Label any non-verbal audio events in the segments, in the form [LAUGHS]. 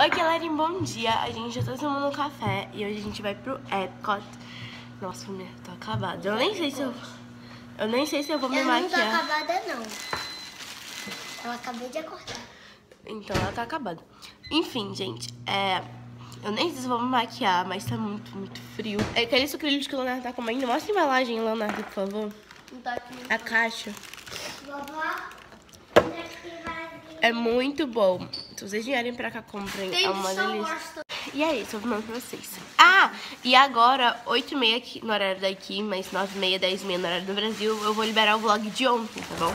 Oi, galera, bom dia. A gente já tá tomando um café e hoje a gente vai pro Epcot. Nossa, família, tô acabada. Eu nem sei se eu... Eu nem sei se eu vou me Eu não tô maquiar. acabada, não. Eu acabei de acordar. Então ela tá acabada. Enfim, gente, é... Eu nem sei se eu vou me maquiar, mas tá muito, muito frio. É aquele sucrilhos que o Leonardo tá comendo. Mostra a embalagem, Leonardo, por favor. Não tá aqui. A caixa. Vovó, é? É muito bom. Se vocês vierem pra cá, comprem. Tem é uma delícia. E é isso, eu vou mandar pra vocês. Ah, e agora, 8h30 aqui no horário daqui, mas 9h30, 10h30 no horário do Brasil, eu vou liberar o vlog de ontem, tá bom?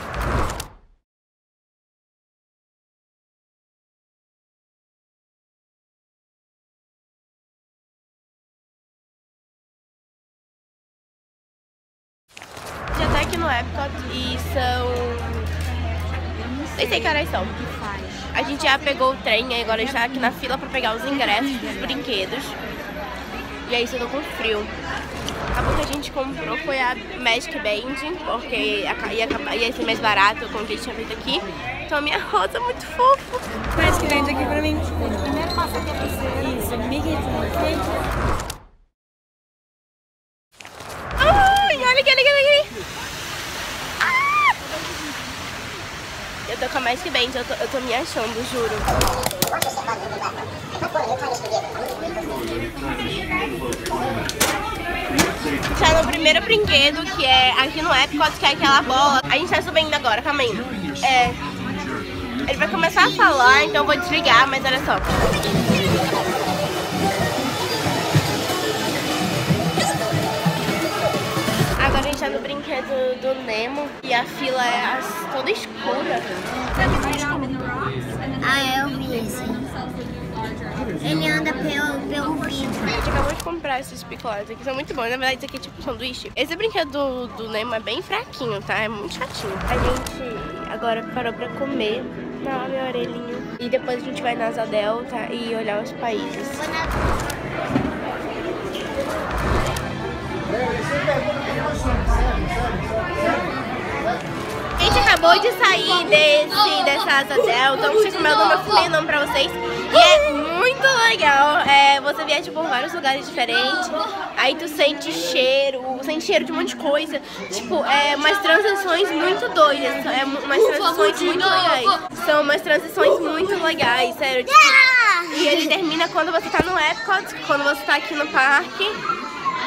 Tá aqui no Epcot e são... Nem sei que horas são. A gente já pegou o trem e agora está aqui na fila pra pegar os ingressos dos brinquedos. E é isso, eu tô com frio. Acabou que a gente comprou foi a Magic Band, porque ia, ia ser mais barato, como a gente tinha feito aqui. Então a minha rosa é muito fofa. Que vende aqui pra mim. Primeiro passa aqui pra você. Isso, Mickey Mouse. Ai, olha aqui, olha aqui, olha aqui. Ah! Eu tô com a Magic Band, eu tô, eu tô me achando, juro. Tá no primeiro brinquedo, que é aqui no Epcot, que é aquela bola. A gente tá subindo agora, calma aí. É, ele vai começar a falar, então eu vou desligar, mas olha só. Tá no brinquedo do Nemo e a fila é toda escura. Ah, eu vi esse. Ele anda pelo, pelo vidro. A gente acabou de comprar esses picolés aqui, são muito bons. Na verdade, isso aqui é tipo sanduíche. Esse brinquedo do, do Nemo é bem fraquinho, tá? É muito chatinho. A gente agora parou pra comer na minha orelhinha. E depois a gente vai na Asa Delta e olhar os países. Acabou de sair desse, dessa asa delta, como é o nome, eu filmei o nome pra vocês. E é muito legal, é, você viaja por vários lugares diferentes, aí tu sente cheiro, sente cheiro de um monte de coisa. Tipo, é umas transições muito doidas, é umas transições muito legais. São umas transições muito legais, sério. Tipo, e ele termina quando você tá no Epcot, quando você tá aqui no parque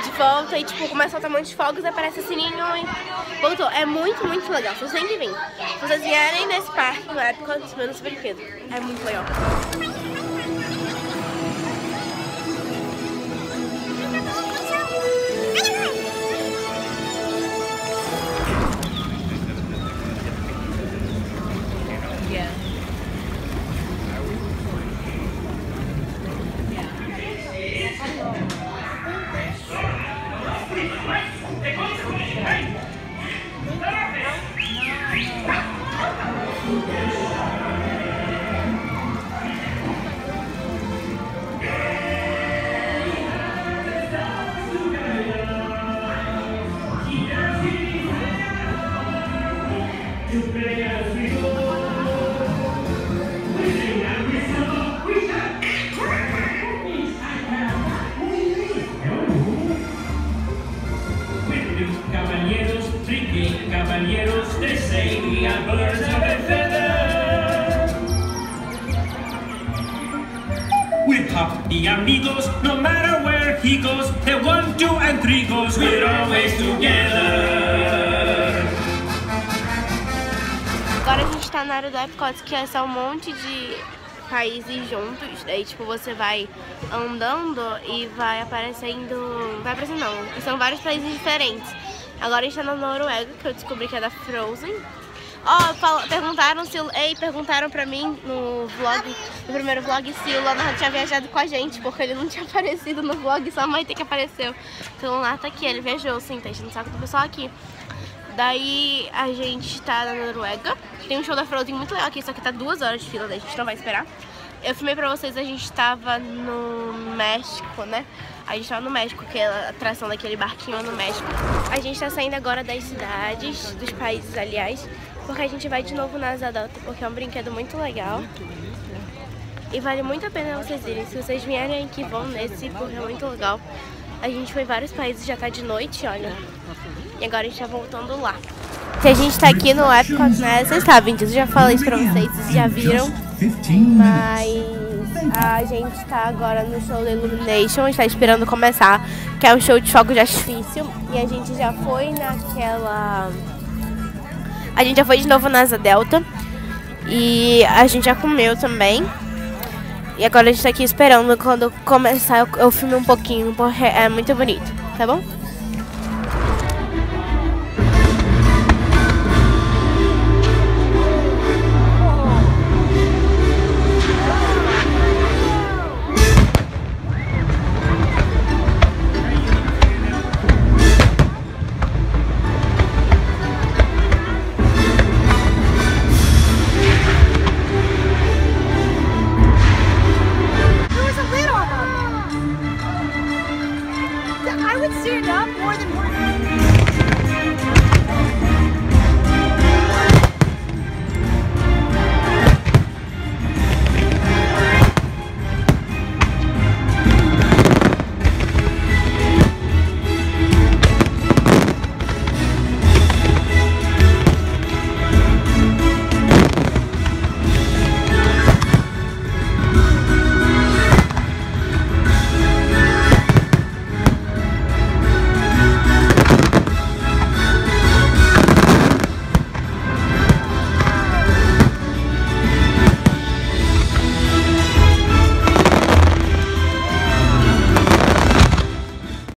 de volta e tipo, começa a soltar um monte de fogos, aparece o sininho e voltou. É muito, muito legal. Vocês têm que vir. Se vocês vierem nesse parque, no Epcot, vendo esse brinquedo. É muito legal. together. They say we are birds of a feather. With happy amigos, no matter where he goes, the one, two, and three goes, we're always together. Agora a gente tá na área do Epcot, que é só um monte de países juntos. Daí, tipo, você vai andando e vai aparecendo... Vai aparecendo não, são vários países diferentes. Agora a gente tá na Noruega, que eu descobri que é da Frozen. Ó, fala- perguntaram se... Ei, perguntaram pra mim no vlog, no primeiro vlog, se o Leonardo tinha viajado com a gente, porque ele não tinha [LAUGHS] aparecido no vlog, só a mãe tem que apareceu. Então Leonardo tá aqui, ele viajou, sim, tá enchendo o saco do pessoal aqui. Daí a gente tá na Noruega. Tem um show da Frozen muito legal aqui, só que tá duas horas de fila, daí a gente não vai esperar. Eu filmei pra vocês, a gente tava no México, né? A gente tava no México, que é a atração daquele barquinho no México. A gente tá saindo agora das cidades, dos países, aliás, porque a gente vai de novo na Asa Delta, porque é um brinquedo muito legal. E vale muito a pena vocês irem. Se vocês vierem aqui, vão nesse, porque é muito legal. A gente foi em vários países, já tá de noite, olha. E agora a gente tá voltando lá. Se a gente tá aqui no Epcot, né? Vocês sabem disso, já falei isso pra vocês, vocês já viram. Mas a gente tá agora no show da Illumination, a gente tá esperando começar, que é um show de fogo de artifício. E a gente já foi naquela. A gente já foi de novo na Asa Delta. E a gente já comeu também. E agora a gente tá aqui esperando quando começar eu filme um pouquinho, porque é muito bonito, tá bom?